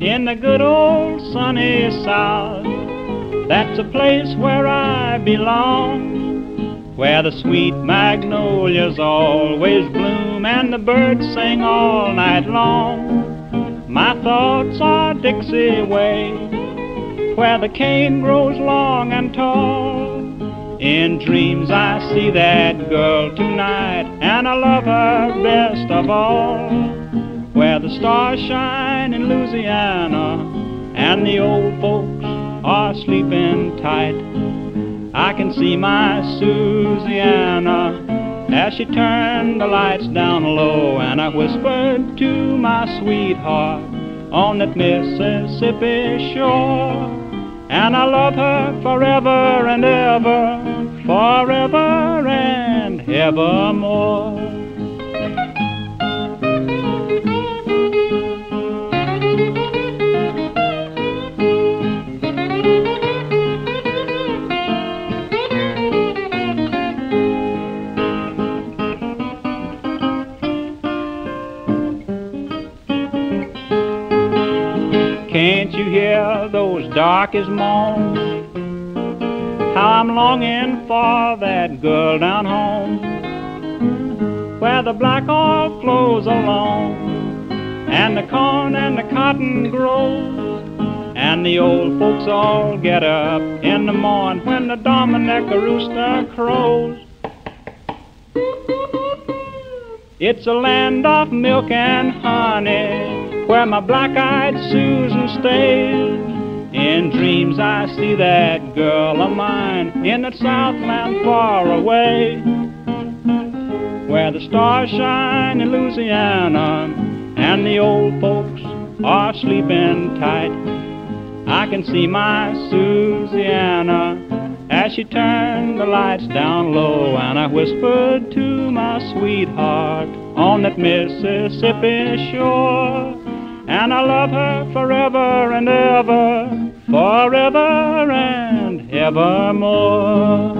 In the good old sunny South, that's a place where I belong, where the sweet magnolias always bloom and the birds sing all night long. My thoughts are Dixie way, where the cane grows long and tall. In dreams I see that girl tonight, and I love her best of all where the stars shine in Louisiana and the old folks are sleeping tight. I can see my Susiana as she turned the lights down low, and I whispered to my sweetheart on that Mississippi shore. And I love her forever and ever, forever and evermore. Can't you hear those darkest moans? How I'm longing for that girl down home, where the black oil flows along, and the corn and the cotton grows, and the old folks all get up in the morn when the Dominick rooster crows. It's a land of milk and honey where my black-eyed Susan stays. In dreams I see that girl of mine in the Southland far away, where the stars shine in Louisiana and the old folks are sleeping tight. I can see my Susiana as she turned the lights down low, and I whispered to my sweetheart on that Mississippi shore. And I love her forever and ever, forever and evermore.